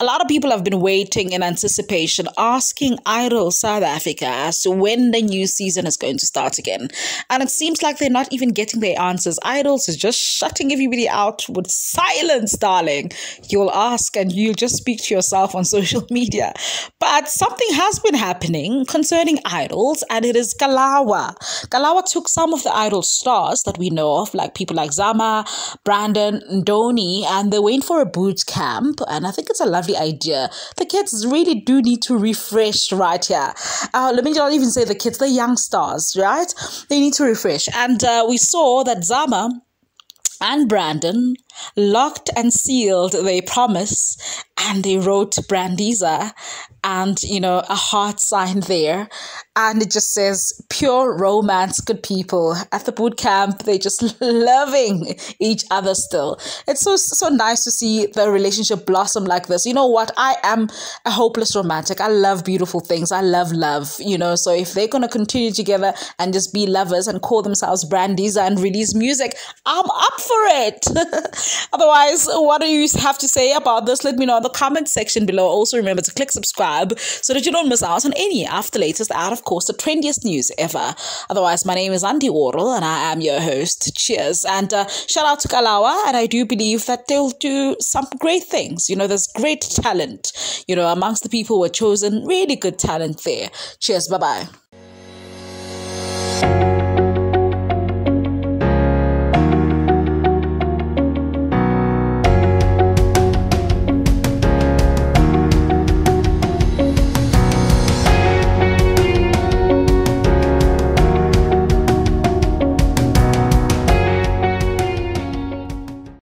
a lot of people have been waiting in anticipation, asking Idol South Africa as to when the new season is going to start again. And it seems like they're not even getting their answers. Idols is just shutting everybody out with silence, darling. You'll ask and you'll just speak to yourself on social media. But something has been happening concerning idols, and it is Kalawa. Kalawa took some of the idol stars that we know of, like people like Zama, Brandon, Ndoni, and they went for a boot camp. And I think it's a lovely idea. The kids really do need to refresh right here. Uh, let me not even say the kids, the young stars, right? They need to refresh. And uh, we saw that Zama and Brandon locked and sealed their promise. And they wrote Brandiza and you know a heart sign there. And it just says pure romance good people. At the boot camp they just loving each other still. It's so so nice to see the relationship blossom like this. You know what? I am a hopeless romantic. I love beautiful things. I love love you know? So if they're going to continue together and just be lovers and call themselves brandiza and release music i'm up for it otherwise what do you have to say about this let me know in the comment section below also remember to click subscribe so that you don't miss out on any of the latest out of course, the trendiest news ever. Otherwise, my name is Zandi Wardle and I am your host. Cheers. And uh, shout out to Kalawa. And I do believe that they'll do some great things. You know, there's great talent, you know, amongst the people who were chosen, really good talent there. Cheers. Bye bye.